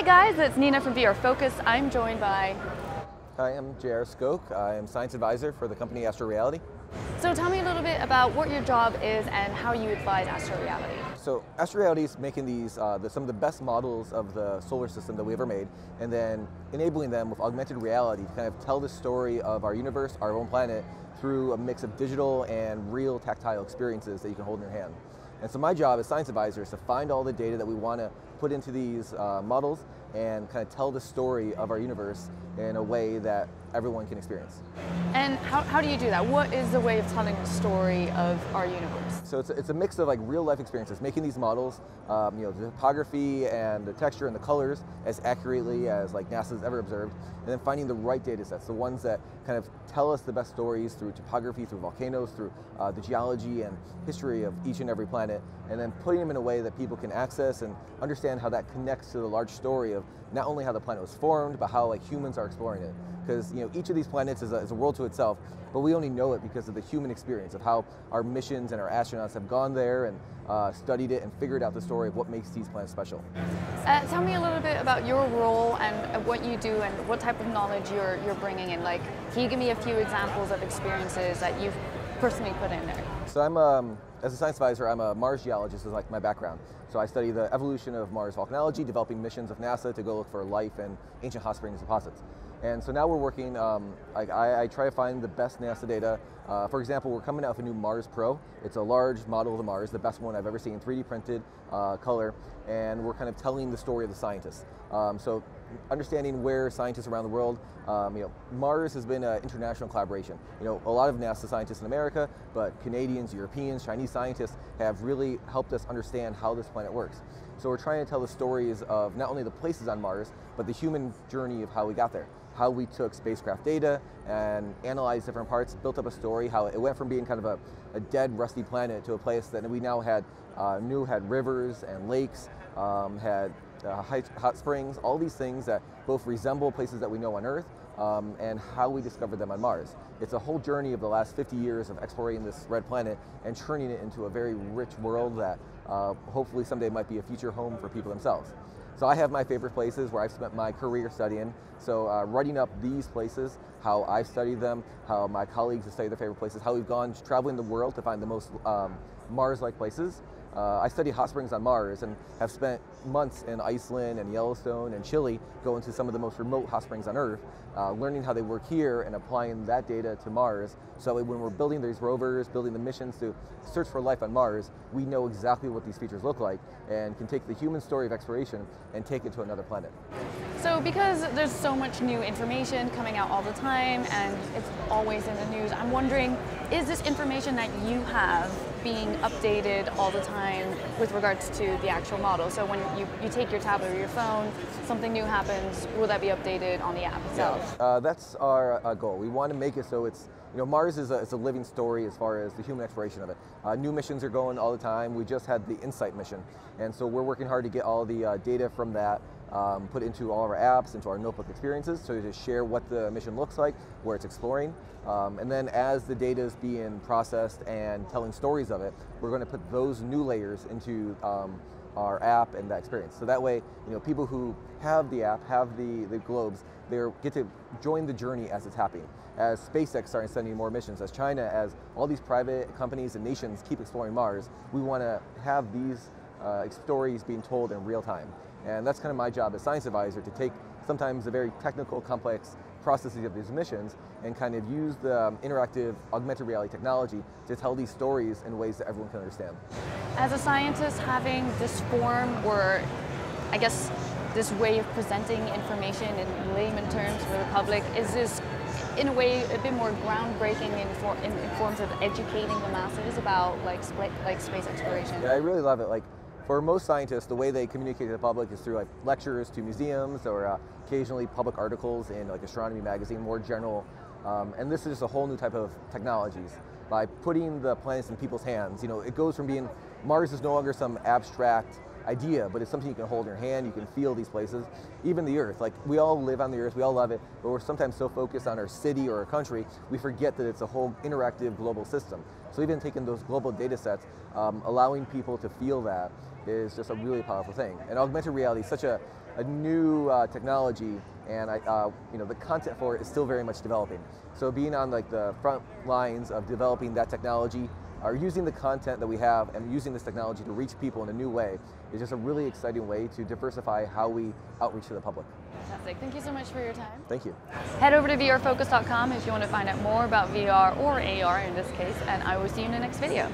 Hi guys, it's Nina from VRFocus. I'm joined by... Hi, I'm J.R. Skok. I am Science Advisor for the company AstroReality. So tell me a little bit about what your job is and how you advise AstroReality. So AstroReality is making these uh, the, some of the best models of the solar system that we ever made, and then enabling them with augmented reality to kind of tell the story of our universe, our own planet, through a mix of digital and real tactile experiences that you can hold in your hand. And so my job as science advisor is to find all the data that we want to put into these uh, models and kind of tell the story of our universe in a way that everyone can experience. And how, how do you do that? What is the way of telling the story of our universe? So it's a, it's a mix of like real life experiences, making these models, um, you know, the topography and the texture and the colors as accurately as like NASA's ever observed, and then finding the right data sets, the ones that kind of tell us the best stories through topography, through volcanoes, through uh, the geology and history of each and every planet, and then putting them in a way that people can access and understand how that connects to the large story of not only how the planet was formed, but how like humans are exploring it. Because you know each of these planets is a, is a world to itself, but we only know it because of the human experience of how our missions and our astronauts have gone there and uh, studied it and figured out the story of what makes these planets special. Uh, tell me a little bit about your role and what you do and what type of knowledge you're, you're bringing in. Like, can you give me a few examples of experiences that you've personally put in there? So I'm, um, as a science advisor, I'm a Mars geologist is like my background. So I study the evolution of Mars volcanology, developing missions of NASA to go look for life and ancient hot springs deposits. And so now we're working, um, I, I, try to find the best NASA data. Uh, for example, we're coming out with a new Mars Pro. It's a large model of the Mars, the best one I've ever seen, 3D printed uh, color, and we're kind of telling the story of the scientists. Um, so understanding where scientists around the world, um, you know, Mars has been an international collaboration. You know, a lot of NASA scientists in America, but Canadians, Europeans, Chinese scientists have really helped us understand how this planet works. So we're trying to tell the stories of not only the places on Mars, but the human journey of how we got there how we took spacecraft data and analyzed different parts, built up a story, how it went from being kind of a, a dead, rusty planet to a place that we now had, uh, knew had rivers and lakes, um, had uh, hot springs, all these things that both resemble places that we know on Earth um, and how we discovered them on Mars. It's a whole journey of the last 50 years of exploring this red planet and turning it into a very rich world that uh, hopefully someday might be a future home for people themselves. So I have my favorite places where I've spent my career studying. So uh, writing up these places, how I've studied them, how my colleagues have studied their favorite places, how we've gone traveling the world to find the most um, Mars-like places, uh, I study hot springs on Mars and have spent months in Iceland and Yellowstone and Chile going to some of the most remote hot springs on Earth, uh, learning how they work here and applying that data to Mars. So when we're building these rovers, building the missions to search for life on Mars, we know exactly what these features look like and can take the human story of exploration and take it to another planet. So because there's so much new information coming out all the time and it's always in the news, I'm wondering, is this information that you have being updated all the time with regards to the actual model. So when you, you take your tablet or your phone, something new happens, will that be updated on the app itself? Yeah. Uh, that's our uh, goal. We want to make it so it's, you know, Mars is a, a living story as far as the human exploration of it. Uh, new missions are going all the time. We just had the InSight mission. And so we're working hard to get all the uh, data from that um, put into all of our apps, into our notebook experiences, so to share what the mission looks like, where it's exploring. Um, and then as the data is being processed and telling stories of it, we're going to put those new layers into um, our app and that experience. So that way, you know, people who have the app, have the, the globes, they get to join the journey as it's happening. As SpaceX starts sending more missions, as China, as all these private companies and nations keep exploring Mars, we want to have these uh, stories being told in real time. And that's kind of my job as science advisor to take sometimes the very technical, complex processes of these missions and kind of use the um, interactive augmented reality technology to tell these stories in ways that everyone can understand. As a scientist, having this form or I guess this way of presenting information in layman terms for the public, is this in a way a bit more groundbreaking in, for, in, in forms of educating the masses about like, like space exploration? Yeah, I really love it. Like for most scientists, the way they communicate to the public is through like lectures to museums or uh, occasionally public articles in like astronomy magazine, more general. Um, and this is just a whole new type of technologies. By putting the planets in people's hands, you know, it goes from being, Mars is no longer some abstract idea, but it's something you can hold in your hand, you can feel these places. Even the Earth, like we all live on the Earth, we all love it, but we're sometimes so focused on our city or our country, we forget that it's a whole interactive global system. Even taking those global data sets, um, allowing people to feel that is just a really powerful thing. And augmented reality is such a, a new uh, technology and I, uh, you know, the content for it is still very much developing. So being on like the front lines of developing that technology, or using the content that we have and using this technology to reach people in a new way is just a really exciting way to diversify how we outreach to the public. Fantastic. Thank you so much for your time. Thank you. Head over to vrfocus.com if you want to find out more about VR or AR in this case, and I will see you in the next video.